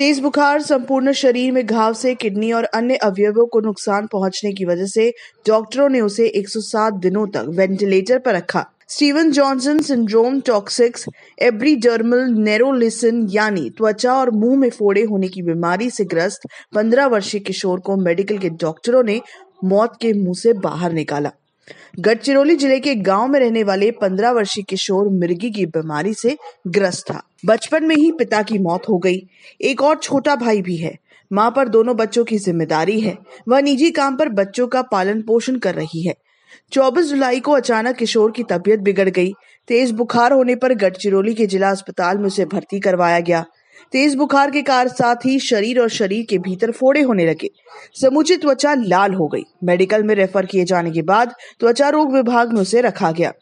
तेज बुखार, संपूर्ण शरीर में घाव से, किडनी और अन्य अवयवों को नुकसान पहुँचने की वजह से डॉक्टरों ने उसे 107 दिनों तक वेंटिलेटर पर रखा। Steven Johnson syndrome toxics epidermal necrolysis, यानी त्वचा और मुँह में फोड़े होने की बीमारी से ग्रस्त 15 वर्षीय किशोर को मेडिकल के डॉक्टरों ने मौत के मुँह से बाहर निकाला। गढ़चिरौली ज़िले के गाँव में रहने वाले 15 वर्षीय किशोर मिर्गी की बीमारी से ग्रस्त था। बचपन में ही पिता की मौत हो गई। एक और छोटा भाई भी है। माँ पर दोनों बच्चों की ज़िम्मेदारी है। वह निजी काम पर बच्चों का पालन पोषण कर रही है। 24 जुलाई को अचानक किशोर की तबीयत बिगड़ गई। तेज बुखार होने पर गढ़चिरौली के जिला अस्पताल में उसे भर्ती करवाया गया। तेज बुखार के कार साथ ही शरीर और शरीर के भीतर फोड़े होने लगे। समूची त्वचा लाल हो गई। मेडिकल में रेफर किए जाने के बाद त्वचा रोग विभाग में उसे रखा गया।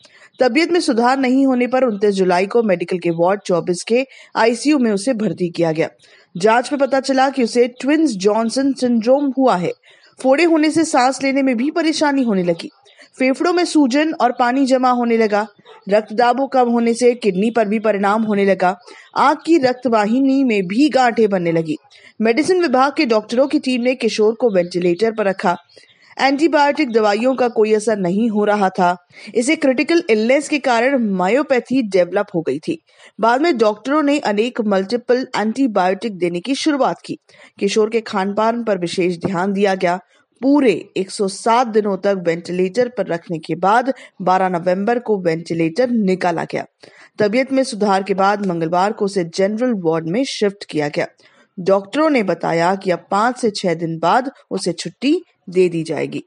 तबीयत में सुधार नहीं होने पर उनतीस जुलाई को मेडिकल के वार्ड चौबीस के आईसीयू में उसे भर्ती किया गया। जाँच में पता चला कि उसे ट्विंस जॉनसन सिंड्रोम हुआ है। फोड़े होने से सांस लेने में भी परेशानी होने लगी। फेफड़ों में सूजन और पानी जमा होने लगा। रक्तदाब कम होने से किडनी पर भी परिणाम होने लगा। आँख की रक्तवाहिनी में भी गांठें बनने लगी। मेडिसिन विभाग के डॉक्टरों की टीम ने किशोर को वेंटिलेटर पर रखा। एंटीबायोटिक दवाइयों का कोई असर नहीं हो रहा था। इसे क्रिटिकल इलनेस के कारण मायोपैथी डेवलप हो गई थी। बाद में डॉक्टरों ने अनेक मल्टीपल एंटीबायोटिक देने की शुरुआत की। किशोर के खान पान पर विशेष ध्यान दिया गया। पूरे 107 दिनों तक वेंटिलेटर पर रखने के बाद 12 नवंबर को वेंटिलेटर निकाला गया। तबीयत में सुधार के बाद मंगलवार को उसे जनरल वार्ड में शिफ्ट किया गया। डॉक्टरों ने बताया कि अब पाँच से छह दिन बाद उसे छुट्टी दे दी जाएगी।